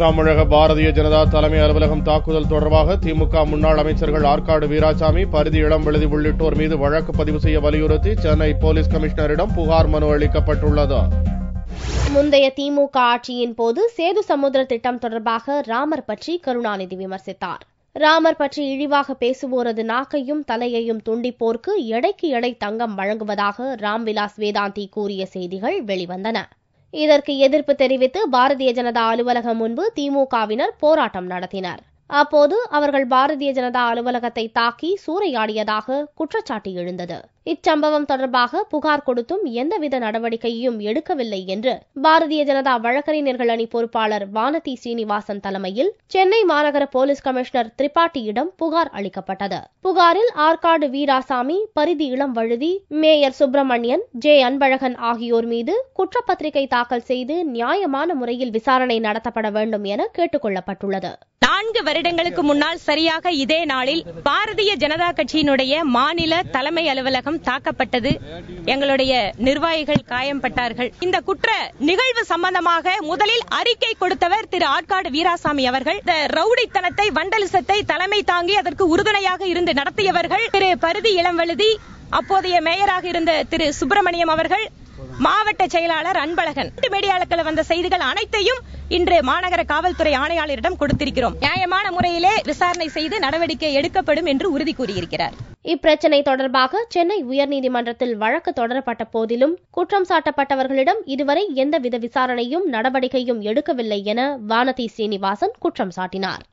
தமிழக பாரதிய ஜனதா தலைமை அலுவலகம் தாக்குதல் தொடர்பாக திமுக முன்னாள் அமைச்சர்கள் ஆற்காடு வீராசாமி பரிதி இளம்பெழுதி உள்ளிட்டோர் மீது வழக்கு பதிவு செய்ய வலியுறுத்தி சென்னை போலீஸ் கமிஷனரிடம் புகார் மனு அளிக்கப்பட்டுள்ளது. முந்தைய திமுக ஆட்சியின் போது சேது சமுத்திர திட்டம் தொடர்பாக ராமர் பற்றி கருணாநிதி விமர்சித்தார். ராமர் பற்றி இழிவாக பேசுவோரது நாக்கையும் தலையையும் துண்டிப்போர்க்கு எடைக்கு எடை தங்கம் வழங்குவதாக ராம்விலாஸ் வேதாந்தி கூறிய செய்திகள் வெளிவந்தன. இதற்கு எதிர்ப்பு தெரிவித்து பாரதிய ஜனதா அலுவலகம் முன்பு திமுகவினர் போராட்டம் நடத்தினர். அப்போது அவர்கள் பாரதிய ஜனதா அலுவலகத்தை தாக்கி சூறையாடியதாக குற்றச்சாட்டு எழுந்தது. இச்சம்பவம் தொடர்பாக புகார் கொடுத்தும் எந்தவித நடவடிக்கையும் எடுக்கவில்லை என்று பாரதிய ஜனதா வழக்கறிஞர்கள் அணி பொறுப்பாளர் வானதி சீனிவாசன் தலைமையில் சென்னை மாநகர போலீஸ் கமிஷனர் திரிபாட்டியிடம் புகார் அளிக்கப்பட்டது. புகாரில் Arcot Veerasamy Parithi Ilamvazhuthi mayor Subramanian J Anbazhagan ஆகியோர் மீது குற்றப்பத்திரிகை தாக்கல் செய்து நியாயமான முறையில் விசாரணை நடத்தப்பட வேண்டும் என கேட்டுக் கொள்ளப்பட்டுள்ளது நான்கு வருடங்களுக்கு முன்னால் சரியாக இதே நாளில் பாரதிய ஜனதா கட்சியினுடைய மாநில தலைமை அலுவலகம் தாக்கப்பட்டது. எங்களுடைய நிர்வாகிகள் காயம்பட்டார்கள். இந்த குற்ற நிகழ்வு சம்பந்தமாக முதலில் அறிக்கை கொடுத்தவர் திரு ஆற்காடு வீராசாமி அவர்கள். இந்த ரவுடித்தனத்தை வண்டலிசத்தை தலைமை தாங்கி அதற்கு உறுதுணையாக இருந்து நடத்தியவர்கள். திரு பருதி இளம்வழுதி அப்போதைய மேயராக இருந்த திரு சுப்பிரமணியம் அவர்கள். மாவட்ட செயலாளர் அன்பழகன். மீடியாக்களை வந்த செய்திகள் அனைத்தையும் இன்று மாநகர காவல்துறை ஆணையாளரிடம் கொடுத்திருக்கிறோம். நியாயமான முறையிலே விசாரணை செய்து நடவடிக்கை எடுக்கப்படும் என்று உறுதி கூறியிருக்கிறார். இப்பிரச்சினை தொடர்பாக சென்னை உயர்நீதிமன்றத்தில் வழக்கு தொடரப்பட்ட போதிலும் குற்றம் சாட்டப்பட்டவர்களிடம் இதுவரை எந்தவித விசாரணையும் நடவடிக்கையும் எடுக்கவில்லை என வானதி சீனிவாசன் குற்றம் சாட்டினார்.